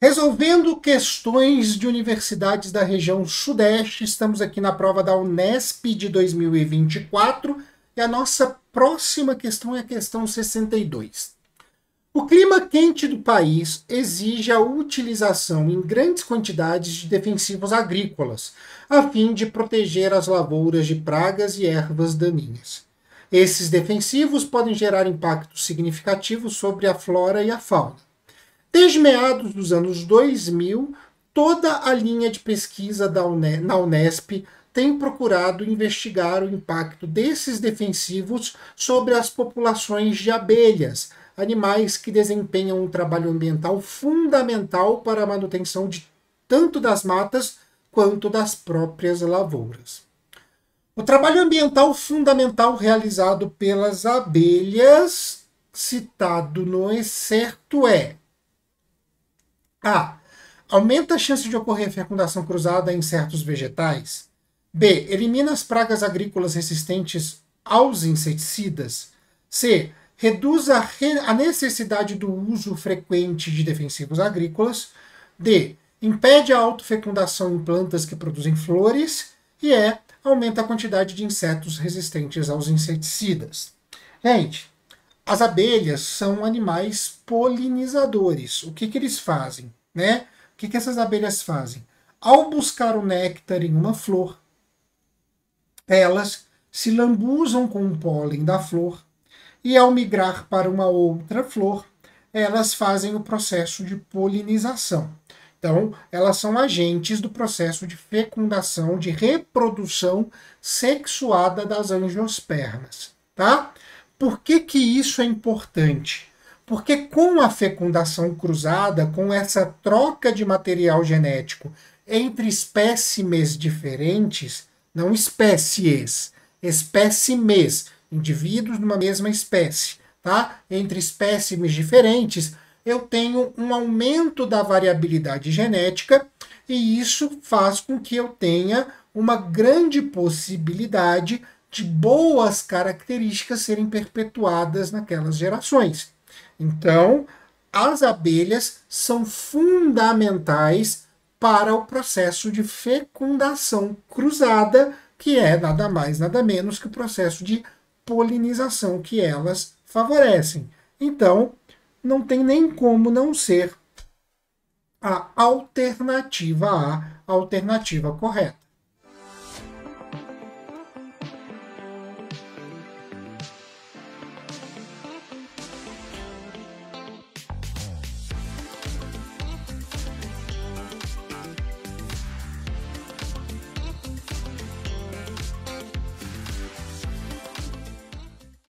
Resolvendo questões de universidades da região Sudeste, estamos aqui na prova da Unesp de 2024 e a nossa próxima questão é a questão 62. O clima quente do país exige a utilização em grandes quantidades de defensivos agrícolas, a fim de proteger as lavouras de pragas e ervas daninhas. Esses defensivos podem gerar impactos significativos sobre a flora e a fauna. Desde meados dos anos 2000, toda a linha de pesquisa UNE, na Unesp tem procurado investigar o impacto desses defensivos sobre as populações de abelhas, animais que desempenham um trabalho ambiental fundamental para a manutenção de tanto das matas quanto das próprias lavouras. O trabalho ambiental fundamental realizado pelas abelhas, citado no excerto, é a. Aumenta a chance de ocorrer fecundação cruzada em certos vegetais. B. Elimina as pragas agrícolas resistentes aos inseticidas. C. Reduz a, re a necessidade do uso frequente de defensivos agrícolas. D. Impede a autofecundação em plantas que produzem flores. E E. Aumenta a quantidade de insetos resistentes aos inseticidas. Gente, as abelhas são animais polinizadores. O que, que eles fazem? Né? O que, que essas abelhas fazem? Ao buscar o néctar em uma flor, elas se lambuzam com o pólen da flor e, ao migrar para uma outra flor, elas fazem o processo de polinização. Então, elas são agentes do processo de fecundação, de reprodução sexuada das angiospermas, tá? Por que, que isso é importante? Porque com a fecundação cruzada, com essa troca de material genético entre espécimes diferentes, não espécies, espécimes, indivíduos de uma mesma espécie, tá? Entre espécimes diferentes, eu tenho um aumento da variabilidade genética e isso faz com que eu tenha uma grande possibilidade de boas características serem perpetuadas naquelas gerações. Então, as abelhas são fundamentais para o processo de fecundação cruzada, que é nada mais, nada menos que o processo de polinização que elas favorecem. Então, não tem nem como não ser a alternativa A, a alternativa correta.